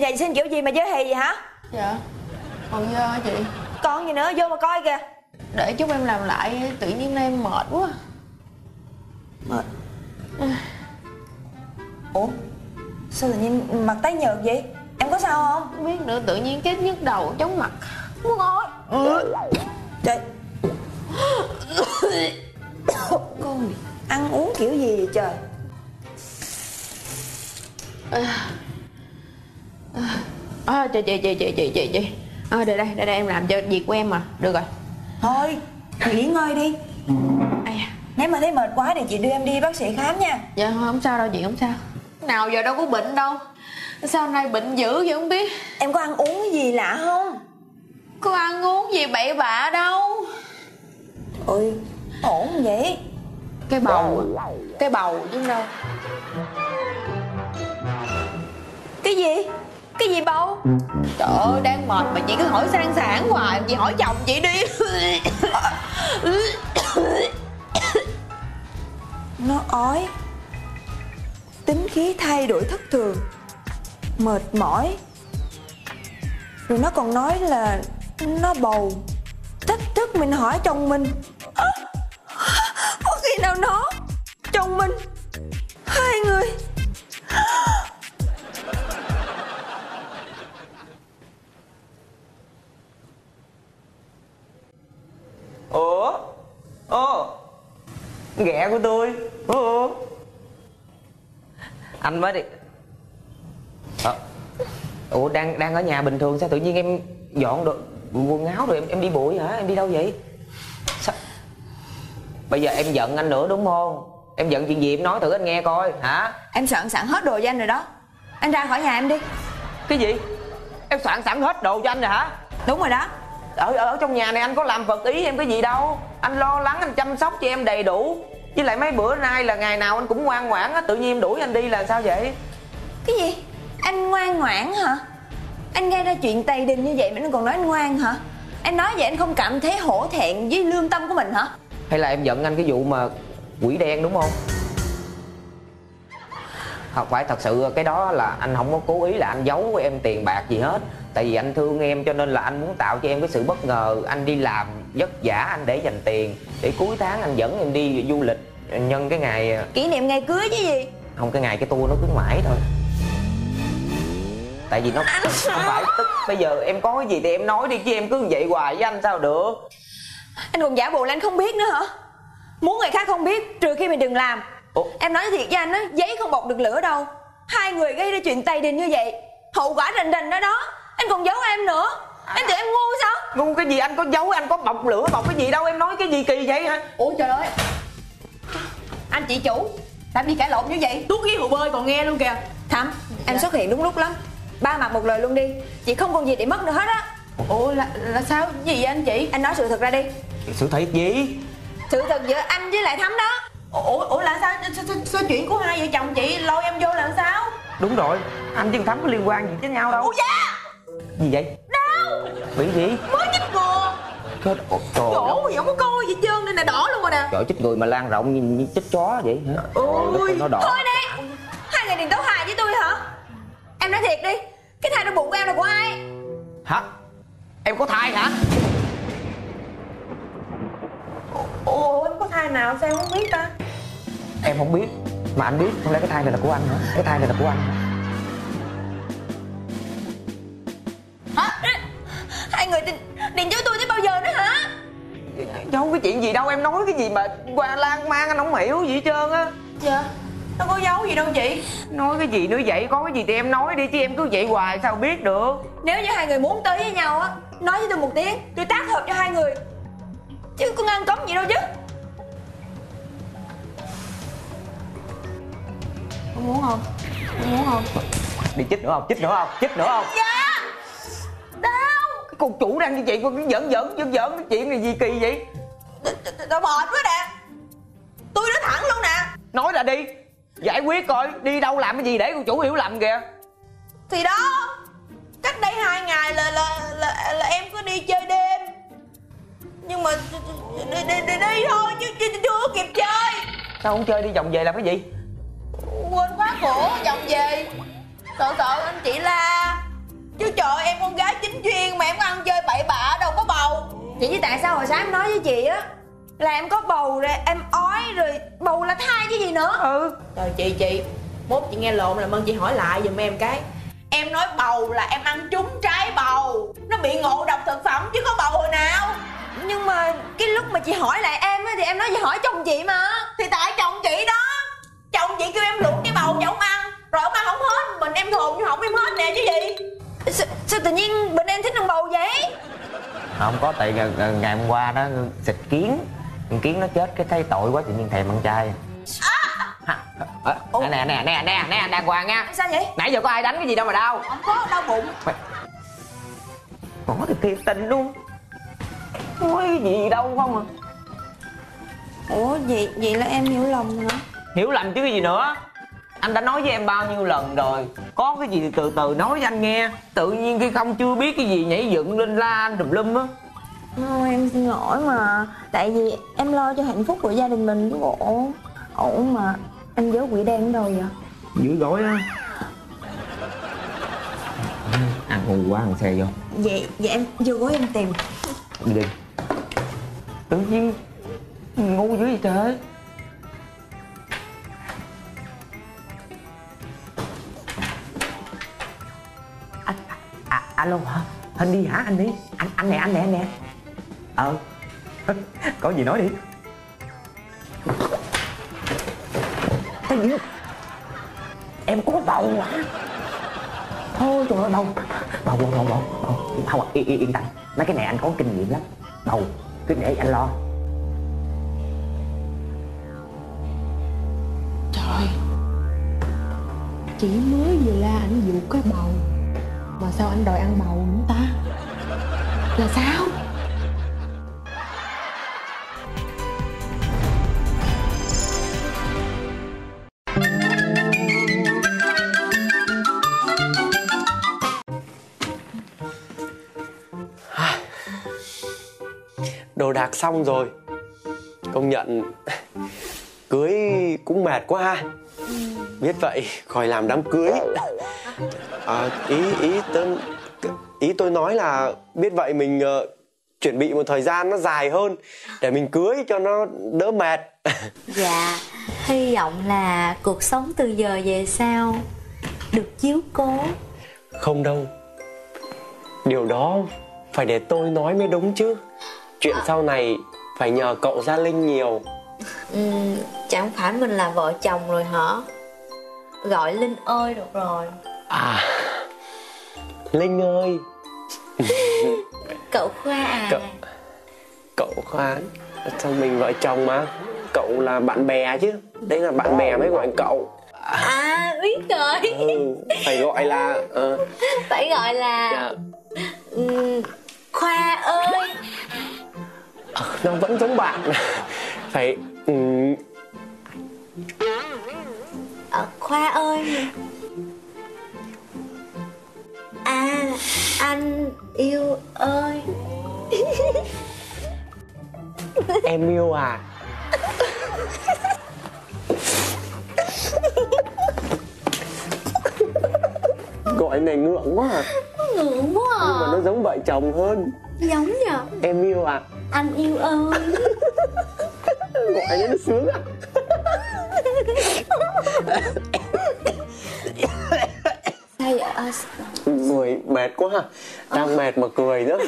Chùi giày xin kiểu gì mà dơ hề vậy hả? Dạ. Còn dơ hả chị? Còn gì nữa? Vô mà coi kìa. Để chút em làm lại Tự nhiên nay em mệt quá. Mệt. Ủa? Sao tự nhiên mặt tái nhợt vậy? Em có sao không? Không biết nữa tự nhiên cái nhức đầu chóng mặt. Muốn ói Trời. Con ăn uống kiểu gì vậy trời? À chị chị chị chị chị chị chị À đây đây đây đây em làm cho việc của em mà. Được rồi. Thôi nghỉ ngơi đi. À? Nếu mà thấy mệt quá thì chị đưa em đi bác sĩ khám nha. Dạ không sao đâu chị không sao. Nào giờ đâu có bệnh đâu. Sao nay bệnh dữ vậy không biết? Em có ăn uống cái gì lạ không? Có ăn uống gì bậy bạ đâu. Ôi ổn vậy. Cái bầu à. Cái bầu chứ đâu. Cái gì Trời ơi, đang mệt mà chị cứ hỏi sang sản hoài. Chị hỏi chồng chị đi. Nó ói. Tính khí thay đổi thất thường. Mệt mỏi. Rồi nó còn nói là Nó bầu. Thách thức mình hỏi chồng mình. Có khi nào nó, Chồng mình, Hai người ghẹ của tôi ủa anh mới đi. Ờ. ủa đang đang ở nhà bình thường sao tự nhiên em dọn được quần áo rồi em em đi bụi hả? Em đi đâu vậy? Sao? Bây giờ em giận anh nữa đúng không? Em giận chuyện gì em nói thử anh nghe coi hả? Em soạn sẵn hết đồ cho anh rồi đó. Anh ra khỏi nhà em đi. Cái gì? Em soạn sẵn hết đồ cho anh rồi hả? Đúng rồi đó ở ở trong nhà này anh có làm vật ý em cái gì đâu. Anh lo lắng anh chăm sóc cho em đầy đủ. Với lại mấy bữa nay là ngày nào anh cũng ngoan ngoãn á tự nhiên em đuổi anh đi là sao vậy? Cái gì? Anh ngoan ngoãn hả? Anh gây ra chuyện tày đình như vậy mà anh còn nói anh ngoan hả? Anh nói vậy anh không cảm thấy hổ thẹn với lương tâm của mình hả? Hay là em giận anh cái vụ mà quỷ đen đúng không không phải thật sự cái đó là anh không có cố ý là anh giấu em tiền bạc gì hết. Tại vì anh thương em cho nên là anh muốn tạo cho em cái sự bất ngờ. Anh đi làm vất vả anh để dành tiền. Để cuối tháng anh dẫn em đi du lịch nhân cái ngày Kỷ niệm ngày cưới chứ gì? không cái ngày cái tour nó cứ mãi thôi. Tại vì nó không phải tức bây giờ em có cái gì thì em nói đi chứ em cứ vậy hoài với anh sao được? Anh còn giả bộ là anh không biết nữa hả? Muốn người khác không biết trừ khi mình đừng làm Ủa? Em nói thiệt với anh á Giấy không bọc được lửa đâu. Hai người gây ra chuyện tày đình như vậy Hậu quả rình rình đó đó. Anh còn giấu em nữa. Anh tưởng em ngu sao? Ngu cái gì? Anh có giấu anh có bọc lửa bọc cái gì đâu. Em nói cái gì kỳ vậy hả? Ủa trời ơi. Anh chị chủ Làm gì cãi lộn như vậy? Tuốt khí hồ bơi còn nghe luôn kìa. Thắm Em xuất hiện đúng lúc lắm. Ba mặt một lời luôn đi. Chị không còn gì để mất nữa hết á. Ủa là, là sao? Gì vậy anh chị? Anh nói sự thật ra đi. Sự thật gì? Sự thật giữa anh với lại Thắm đó Ủa, ủa là sao? sao, sao, sao chuyện của hai vợ chồng chị lôi em vô là sao? đúng rồi anh với thắm có liên quan gì với nhau đâu. Ủa dạ! Gì vậy? Đâu? Bị gì? Mới chích ngừa Chết, ồ, trời. Chỗ gì không có coi gì trơn nên là đỏ luôn rồi nè. Trời chích người mà lan rộng như, như chích chó vậy hả? Ôi, nó đỏ. Thôi đi. Hai người đừng tấu hài với tôi hả? Em nói thiệt đi Cái thai trong bụng của em là của ai? Hả? Em có thai hả Ủa em có thai nào sao em không biết ta? em không biết mà anh biết không lẽ cái thai này là của anh hả? Cái thai này là của anh. Hả? Hai người định, định giấu tôi tới bao giờ nữa hả? Giấu cái chuyện gì đâu em nói cái gì mà qua lan man anh không hiểu gì hết trơn á. Dạ Nó có dấu gì đâu chị. Nói cái gì nữa vậy có cái gì thì em nói đi chứ em cứ vậy hoài sao biết được. Nếu như hai người muốn tới với nhau á Nói với tôi một tiếng Tôi tác hợp cho hai người Chứ có ngăn cấm gì đâu chứ. Không muốn không? Không muốn không? đi chích nữa không? Chích nữa không? Chích nữa không? Dạ. Đau. Cái cô chủ đang như vậy con giỡn giỡn giỡn giỡn cái chuyện này gì kỳ vậy? Tao mệt quá nè. Tôi nói thẳng luôn nè. Nói ra đi. Giải quyết coi đi đâu làm cái gì để cô chủ hiểu lầm kìa. Thì đó Cách đây hai ngày là là là, là em có đi chơi đêm Nhưng mà đi, đi, đi, đi thôi chứ chứ- chưa có kịp chơi. Sao không chơi đi vòng về làm cái gì? Quên khóa cổ vòng về. Sợ sợ anh chị la. Duyên mà em ăn chơi bậy bạ đâu có bầu. Vậy chứ tại sao hồi sáng em nói với chị á Là em có bầu rồi em ói rồi Bầu là thai chứ gì nữa. Ừ. Trời chị chị Mốt chị nghe lộn làm ơn chị hỏi lại giùm em cái. Em nói bầu là em ăn trúng trái bầu. Nó bị ngộ độc thực phẩm chứ có bầu hồi nào Nhưng mà cái lúc mà chị hỏi lại em á Thì em nói chị hỏi chồng chị mà. Thì tại chồng chị đó Chồng chị kêu em luộc cái bầu cho ông ăn. Rồi ông ăn không hết Mình em thường nhưng không em hết nè chứ gì? Sao, sao tự nhiên bệnh em thích ăn bầu vậy? Không có tại ngày, ngày hôm qua đó xịt kiến. Con kiến nó chết cái thấy tội quá tự nhiên thèm ăn chay. À, à, nè nè nè nè nè đàng hoàng nha. Sao vậy? Nãy giờ có ai đánh cái gì đâu mà đau? Không có đau bụng. Có thì thiệt tình luôn nói cái gì đâu không à? Ủa vậy, vậy là em hiểu lầm hả hiểu lầm chứ cái gì nữa? Anh đã nói với em bao nhiêu lần rồi. Có cái gì thì từ từ nói cho anh nghe. Tự nhiên khi không chưa biết cái gì nhảy dựng lên la anh tùm lum á. Thôi em xin lỗi mà. Tại vì em lo cho hạnh phúc của gia đình mình chứ bộ. Ủa mà anh giấu quỷ đen ở đâu vậy? Dưới gối á. Ăn hù quá ăn xe vô. Vậy, vậy em vô gối em tìm. Đi đi tự nhiên ngu dữ vậy trời. Anh à, à alo hả? Anh đi hả anh đi? Anh anh nè anh nè anh nè. Ờ. Có gì nói đi. Cái gì? Em có bầu hả? Thôi trời ơi bầu. Bầu bầu bầu bầu bầu. Không yên, yên, yên tâm mấy cái này anh có kinh nghiệm lắm. Bầu cứ để anh lo. Trời Chỉ mới vừa la ảnh dụ cái bầu. Mà sao anh đòi ăn bầu nữa ta? Là sao? Đạc xong rồi. Công nhận cưới cũng mệt quá ha. Biết vậy khỏi làm đám cưới. À, ý ý tôi ý tôi nói là biết vậy mình uh, chuẩn bị một thời gian nó dài hơn để mình cưới cho nó đỡ mệt. Dạ, hy vọng là cuộc sống từ giờ về sau được chiếu cố. không đâu. Điều đó phải để tôi nói mới đúng chứ chuyện sau này phải nhờ cậu gia linh nhiều Ừm, chẳng phải mình là vợ chồng rồi hả? Gọi Linh ơi được rồi. à linh ơi Cậu Khoa à. Cậu- cậu khoa sao mình vợ chồng mà cậu là bạn bè chứ đấy là bạn bè mới gọi cậu À, biết rồi. ừ, phải gọi là ờ, Phải gọi là dạ, ừm, Khoa ơi. Nó vẫn giống bạn phải ừm, Ờ, Khoa ơi. À, anh yêu ơi. em yêu à gọi này ngượng quá à Ngượng quá à. nhưng mà nó giống vợ chồng hơn Giống nhờ. em yêu à Anh yêu ơi. gọi nó sướng à? À, người mệt quá ha. Đang mệt mà cười nữa.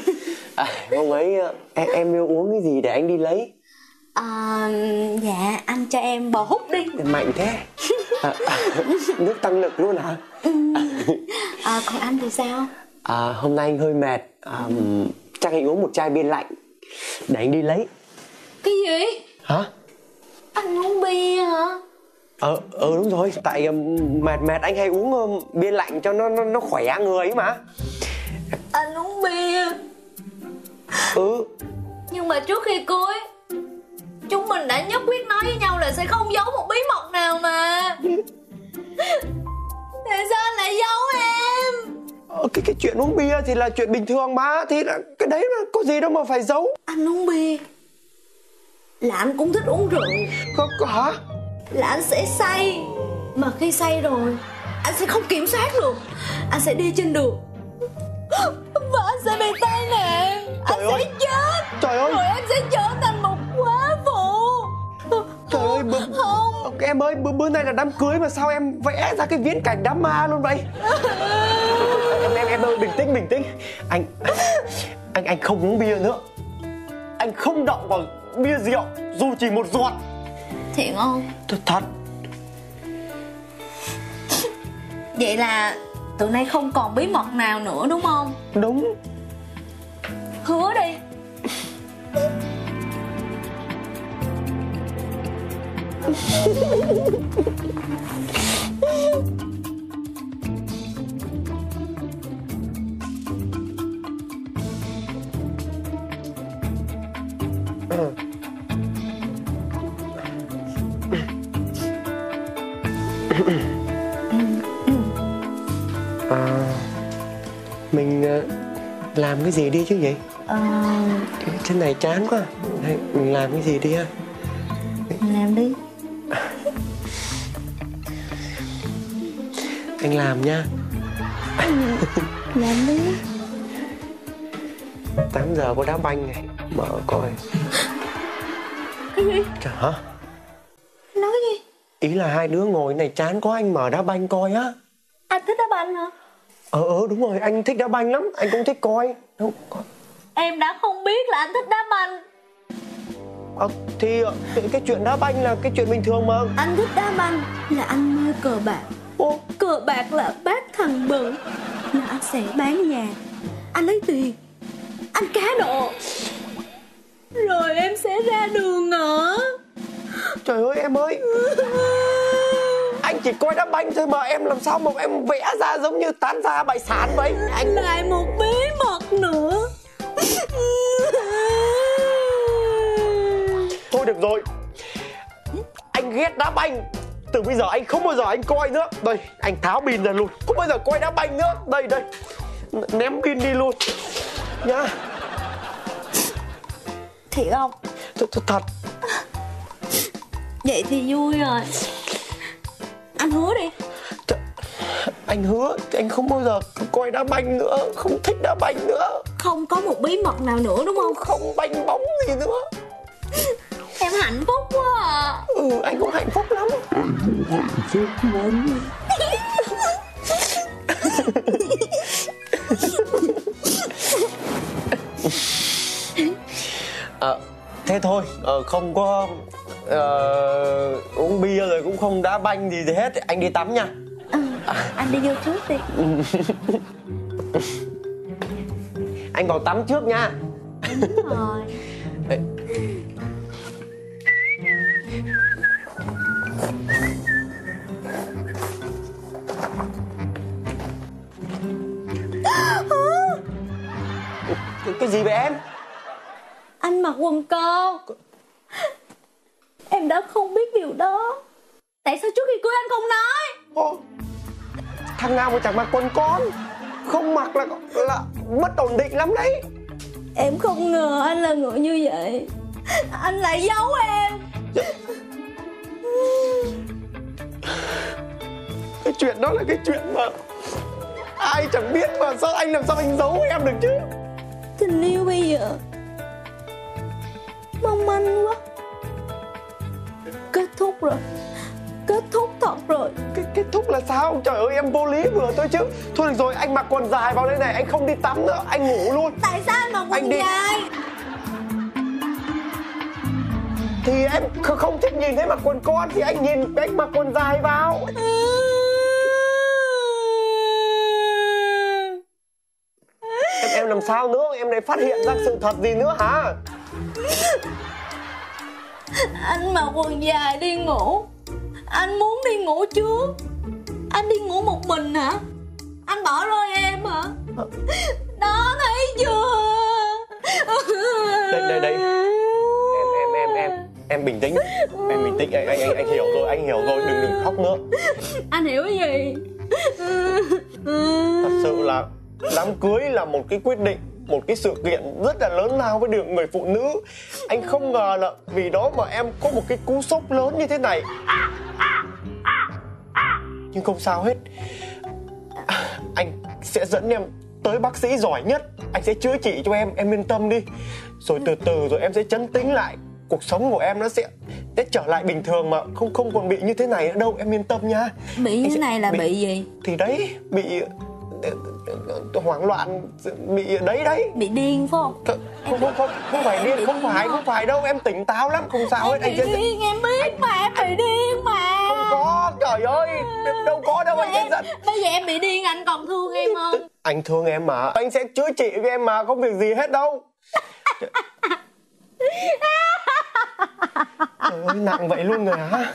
À, hôm ấy ờ, em, em yêu uống cái gì để anh đi lấy? À, dạ anh cho em bò hút đi. Mạnh thế. À, à, nước tăng lực luôn hả? À, còn anh thì sao? À, hôm nay anh hơi mệt. À, chắc anh uống một chai bia lạnh để anh đi lấy. Cái gì? Hả? Anh uống bia hả? Ờ ờ đúng rồi. Tại um, mệt mệt. Anh hay uống um, bia lạnh cho nó nó, nó khỏe người ấy mà. Anh uống bia. Ừ. Nhưng mà trước khi cưới chúng mình đã nhất quyết nói với nhau là sẽ không giấu một bí mật nào mà. Tại sao anh lại giấu em ờ, cái cái chuyện uống bia thì là chuyện bình thường mà thì là, cái đấy là có gì đâu mà phải giấu. Anh uống bia là anh cũng thích uống rượu. Có, có hả? Là anh sẽ say. Mà khi say rồi anh sẽ không kiểm soát được. Anh sẽ đi trên đường. Và anh sẽ bị tai nạn. Trời Anh ơi. sẽ chết. Trời ơi. Rồi em sẽ trở thành một quá phụ. Trời ơi bữa, Không. Em ơi bữa, bữa nay là đám cưới mà sao em vẽ ra cái viễn cảnh đám ma luôn vậy Em ơi bình tĩnh bình tĩnh. Anh Anh anh không uống bia nữa. Anh không động vào bia rượu Dù chỉ một giọt Thiện không? Thật thật. Vậy là tụi nay không còn bí mật nào nữa đúng không? Đúng. Hứa đi à, Mình ờ, làm cái gì đi chứ vậy Ờ. Thế này chán quá. Đây, Mình làm cái gì đi ha? Làm đi. Anh làm nha. Làm đi. 8 giờ có đá banh này. Mở coi gì Trời hả? Nói gì? Ý là hai đứa ngồi này chán quá anh mở đá banh coi á. Anh thích đá banh hả? Ờ ờ đúng rồi anh thích đá banh lắm Anh cũng thích coi. Đâu, coi. Em đã không biết là anh thích đá banh. Ờ, thì ờ, cái, cái chuyện đá banh là cái chuyện bình thường mà. Anh thích đá banh là anh mê cờ bạc. Ô, Cờ bạc là bát thằng bự Là anh sẽ bán nhà. Anh lấy tiền Anh cá độ Rồi em sẽ ra đường ở Trời ơi em ơi. Anh chỉ coi đá banh thôi mà em làm sao mà em vẽ ra giống như tán ra bài sản vậy? Anh Lại một bí mật nữa. Thôi được rồi. Anh ghét đá banh. Từ bây giờ anh không bao giờ anh coi nữa. Đây anh tháo pin ra luôn. Không bao giờ coi đá banh nữa. Đây đây. Ném pin đi luôn. Nhá không? Thật, thật, thật. Vậy thì vui rồi. Anh hứa đi. Th- Anh hứa anh không bao giờ coi đá banh nữa Không thích đá banh nữa. Không có một bí mật nào nữa đúng không? Không banh bóng gì nữa. Em hạnh phúc quá à. Ừ anh cũng hạnh phúc lắm. Ờ, thế thôi. Ờ, không có ờ, uống bia rồi cũng không đá banh gì gì hết anh đi tắm nha. Ừ, Anh đi vô trước đi. Anh vào tắm trước nha. Rồi. Cái, cái gì vậy em Anh mặc quần con. Em đã không biết điều đó. Tại sao trước khi cưới anh không nói? Ô, thằng nào mà chẳng mặc quần con? Không mặc là là mất ổn định lắm đấy. Em không ngờ anh là người như vậy. Anh lại giấu em. Cái chuyện đó là cái chuyện mà ai chẳng biết mà sao anh làm sao anh giấu em được chứ rồi. Kết thúc thật rồi. Cái kết thúc là sao? Trời ơi em vô lý vừa thôi chứ. Thôi được rồi anh mặc quần dài vào đây này anh không đi tắm nữa anh ngủ luôn. Tại sao anh mặc Anh quần đi. dài? Thì em kh- không thích nhìn thấy mặc quần con thì anh nhìn anh mặc quần dài vào. Em, em làm sao nữa? Em lại phát hiện ra sự thật gì nữa hả Anh mặc quần dài đi ngủ. Anh muốn đi ngủ trước. Anh đi ngủ một mình hả? Anh bỏ rơi em hả? Đó thấy chưa? Đây đây đây. Em em em em. Em bình tĩnh. Em bình tĩnh. Anh anh anh, anh hiểu rồi anh hiểu rồi. Đừng đừng khóc nữa. Anh hiểu cái gì? Thật sự là đám cưới là một cái quyết định một cái sự kiện rất là lớn lao với được người phụ nữ. Anh không ngờ là vì đó mà em có một cái cú sốc lớn như thế này. Nhưng không sao hết. Anh sẽ dẫn em tới bác sĩ giỏi nhất. Anh sẽ chữa trị cho em em yên tâm đi. Rồi từ từ rồi em sẽ chấn tĩnh lại. Cuộc sống của em nó sẽ sẽ trở lại bình thường mà không không còn bị như thế này nữa đâu. Em yên tâm nha. Bị như sẽ- này là bị gì? thì đấy bị hoảng loạn bị đấy đấy. Bị điên phải không? không không không không, không phải điên không phải không phải đâu em tỉnh táo lắm không sao hết anh điên em biết mà em bị điên mà. Không có trời ơi đâu có đâu anh sẽ em, giận. Bây giờ em bị điên anh còn thương em không? anh thương em mà anh sẽ chữa trị với em mà không việc gì hết đâu. Trời ơi nặng vậy luôn rồi hả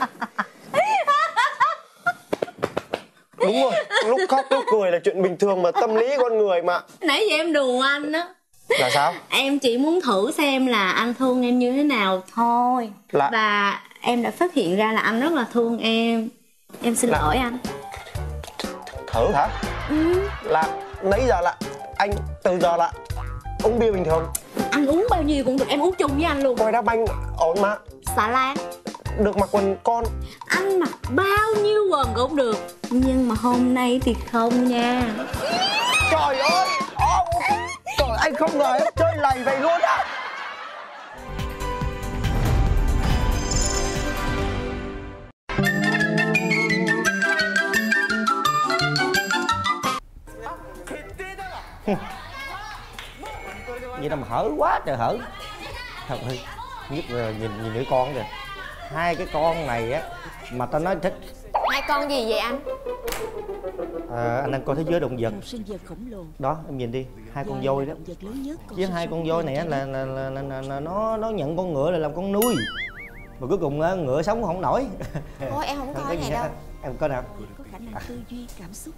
đúng rồi lúc khóc lúc cười là chuyện bình thường mà tâm lý con người mà. Nãy giờ em đùa anh á. Là sao? Em chỉ muốn thử xem là anh thương em như thế nào thôi. Là- Và em đã phát hiện ra là anh rất là thương em. Em xin Là- lỗi anh. Thử hả? Là nãy giờ là anh từ giờ là uống bia bình thường. Anh uống bao nhiêu cũng được Em uống chung với anh luôn. Coi đá banh ổn mà. Xà lan được mặc quần con. Anh mặc bao nhiêu quần cũng được Nhưng mà hôm nay thì không nha. Trời ơi ô, trời anh không ngờ em chơi lầy vậy luôn á. Vậy mà hở quá trời hở. Thật ơi nhất là nhìn nhìn đứa con kìa hai cái con này á mà tao nói thích. Hai con gì vậy anh? à, anh đang coi thế giới động vật. Sinh vật khổng lồ. Đó em nhìn đi hai con voi đó. Sinh hai con voi này á là, là, là, là, là, là nó nó nhận con ngựa là làm con nuôi. Mà cuối cùng á, ngựa sống không nổi. Ôi em không coi này đâu. em coi nào. Có khả năng tư duy cảm xúc.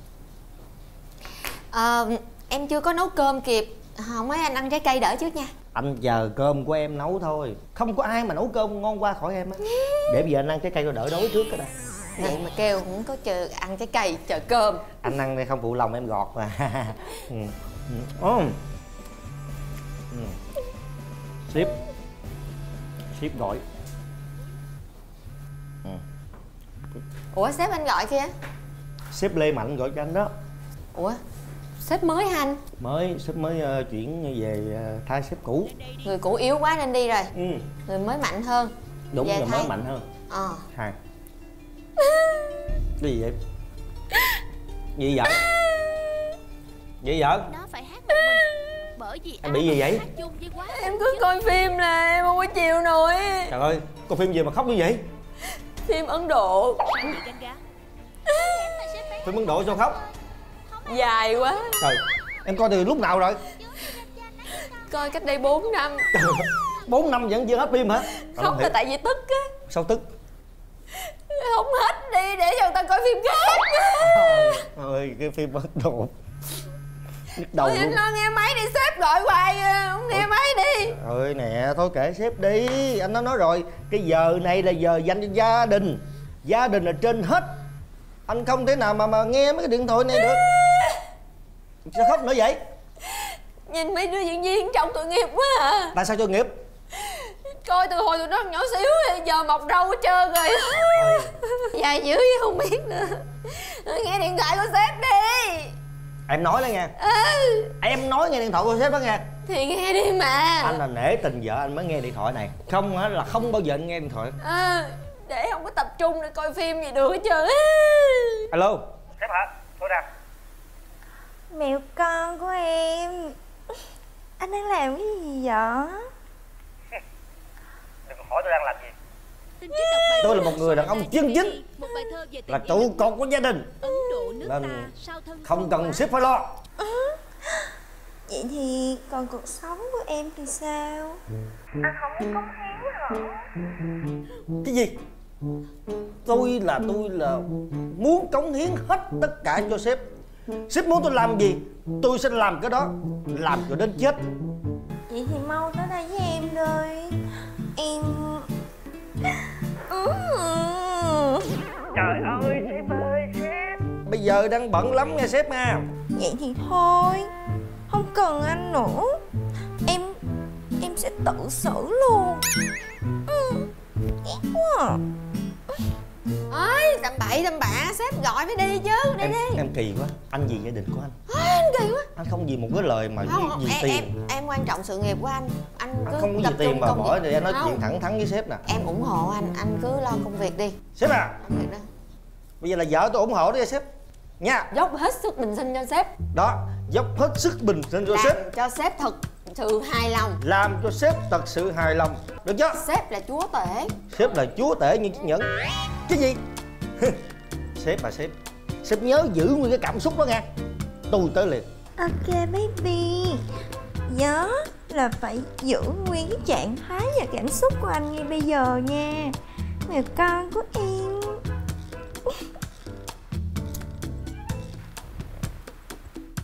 Ờ, Em chưa có nấu cơm kịp Không mấy anh ăn trái cây đỡ trước nha. Anh chờ cơm của em nấu thôi. Không có ai mà nấu cơm ngon qua khỏi em á. Để bây giờ anh ăn trái cây rồi đỡ đói trước cái này Vậy mà kêu cũng có chờ ăn trái cây chờ cơm. Anh ăn đây không phụ lòng em gọt mà. Ừ. Ừ. Ừ. Ừ. ship. Ship gọi. Ủa sếp anh gọi kia sếp lê mạnh gọi cho anh đó. Ủa sếp mới hả anh? Mới sếp mới ờ, chuyển về ờ, thay sếp cũ. Người cũ yếu quá nên đi rồi. Ừ. Người mới mạnh hơn. Đúng Về rồi thay. mới mạnh hơn. Ờ. Hai cái gì vậy? Gì vậy gì vậy nó phải hát một mình. Bởi vì Em bị gì vậy? hát chung với quá Em cứ coi phim là em không có chịu nổi. Trời ơi coi phim gì mà khóc như vậy? Phim Ấn Độ. Phim ấn độ sao khóc Dài quá. Trời em coi từ lúc nào rồi? Coi cách đây 4 năm. Bốn năm vẫn chưa hết phim hả? Không là tại vì tức á. Sao tức? Không hết đi để cho người ta coi phim khác. Ơi cái phim ấn độ nhức đầu Ôi anh luôn. lo nghe máy đi sếp gọi hoài à, Không nghe máy đi. Ơi nè thôi kể sếp đi. Anh đã nói rồi cái giờ này là giờ dành cho gia đình. Gia đình là trên hết. Anh không thể nào mà mà nghe mấy cái điện thoại này được sao khóc nữa vậy? Nhìn mấy đứa diễn viên trong tội nghiệp quá à. Tại sao cho nghiệp? Coi từ hồi tụi nó còn nhỏ xíu thì giờ mọc râu hết trơn rồi. Dài dữ vậy không biết nữa. Nghe điện thoại của sếp đi. Em nói đó nha ừ, em nói nghe điện thoại của sếp đó nha Thì nghe đi mà. Anh là nể tình vợ anh mới nghe điện thoại này. Không á là không bao giờ anh nghe điện thoại. Ừ, Để không có tập trung để coi phim gì được hết trơn alo Mèo con của em. Anh đang làm cái gì vậy? Tin trích đọc bài tôi là một người đàn ông chân chính một bài thơ về là trụ cột của gia đình. Ấn Độ nước Nên ta sao thân không cần sếp phải lo. Vậy thì còn cuộc sống của em thì sao? cái gì? Tôi là tôi là muốn cống hiến hết tất cả cho sếp sếp muốn tôi làm gì tôi sẽ làm cái đó làm cho đến chết Vậy thì mau tới đây với em đi Em... Ừ. bây giờ đang bận lắm nha sếp nha Vậy thì thôi Không cần anh nữa Em... Em sẽ tự xử luôn ừ. Ghét quá à. Ôi tầm bậy tầm bạ sếp gọi mới đi chứ Đi em đi. em kỳ quá anh gì gia đình của anh? Ôi, anh kỳ quá. Anh không vì một cái lời mà không vì, vì em, tiền. em em quan trọng sự nghiệp của anh. Anh cứ anh không có tập vì tiền mà bỏ để anh nói Không, chuyện thẳng thắn với sếp nè. Em ủng hộ anh anh cứ lo công việc đi. Sếp à. Công việc đó. Bây giờ là vợ tôi ủng hộ đấy sếp. Nha. Dốc hết sức bình sinh cho sếp. Đó dốc hết sức bình sinh cho làm sếp. cho sếp thật sự hài lòng. Làm cho sếp thật sự hài lòng. Được chưa? Sếp là chúa tể. Sếp là chúa tể như chiếc nhẫn cái gì? Sếp mà sếp. Sếp nhớ giữ nguyên cái cảm xúc đó nha tôi tới liền. Ok baby. Nhớ là phải giữ nguyên cái trạng thái và cảm xúc của anh ngay bây giờ nha. Mèo con của em.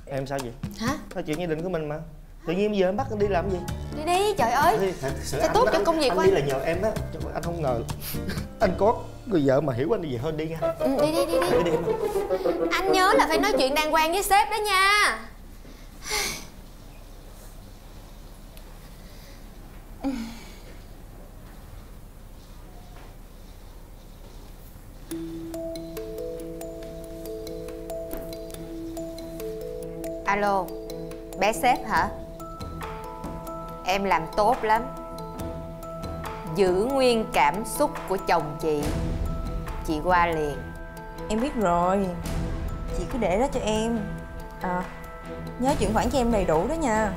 Em sao vậy? Hả? Nói chuyện gia đình của mình mà. Tự nhiên bây giờ em bắt anh đi làm gì? Đi đi trời ơi. Sẽ tốt cho công việc anh của đi anh. là nhờ em đó Chứ anh không ngờ. Anh có người vợ mà hiểu anh như vậy thôi đi nha. Ừ, đi đi đi đi. Đi đi. Em anh nhớ là phải nói chuyện đàng hoàng với sếp đó nha. Alo bé sếp hả? Em làm tốt lắm giữ nguyên cảm xúc của chồng chị. Chị qua liền. Em biết rồi. Chị cứ để đó cho em. À Nhớ chuyển khoản cho em đầy đủ đó nha.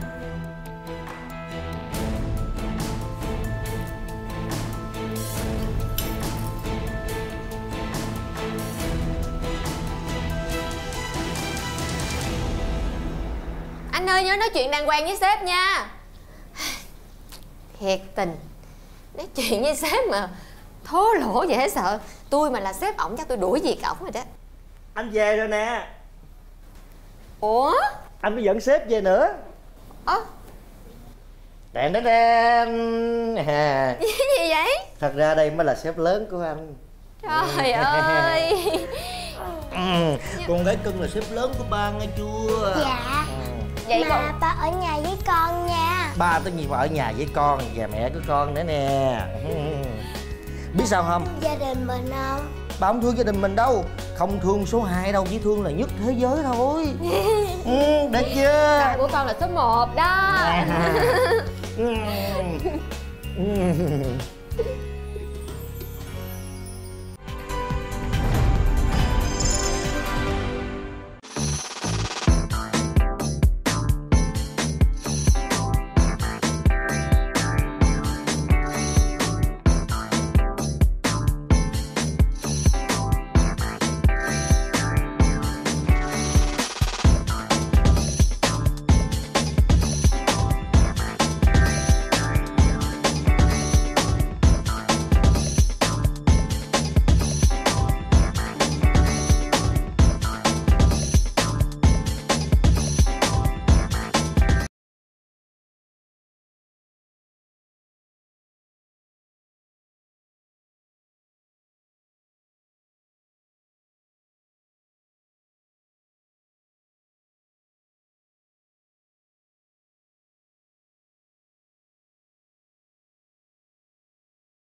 Anh ơi nhớ nói chuyện đàng hoàng với sếp nha. Thiệt tình Nói chuyện với sếp mà Thố lỗ dễ sợ? Tôi mà là sếp ổng chắc tôi đuổi việc ổng rồi đó. Anh về rồi nè. Ủa? Anh mới dẫn sếp về nữa. Ơ? Đèn đèn đèn. Hà gì vậy? Thật ra đây mới là sếp lớn của anh. Trời ơi. Ừ. con gái cưng là sếp lớn của ba nghe chưa? Dạ. Vậy Mà còn ba ở nhà với con nha ba tất nhiên phải ở nhà với con và mẹ của con nữa nè. Biết sao không? Gia đình mình không? Ba không thương gia đình mình đâu. Không thương số 2 đâu chỉ thương là nhất thế giới thôi. Ừ, được chưa? Con của con là số 1 đó. Ừ. Ừ.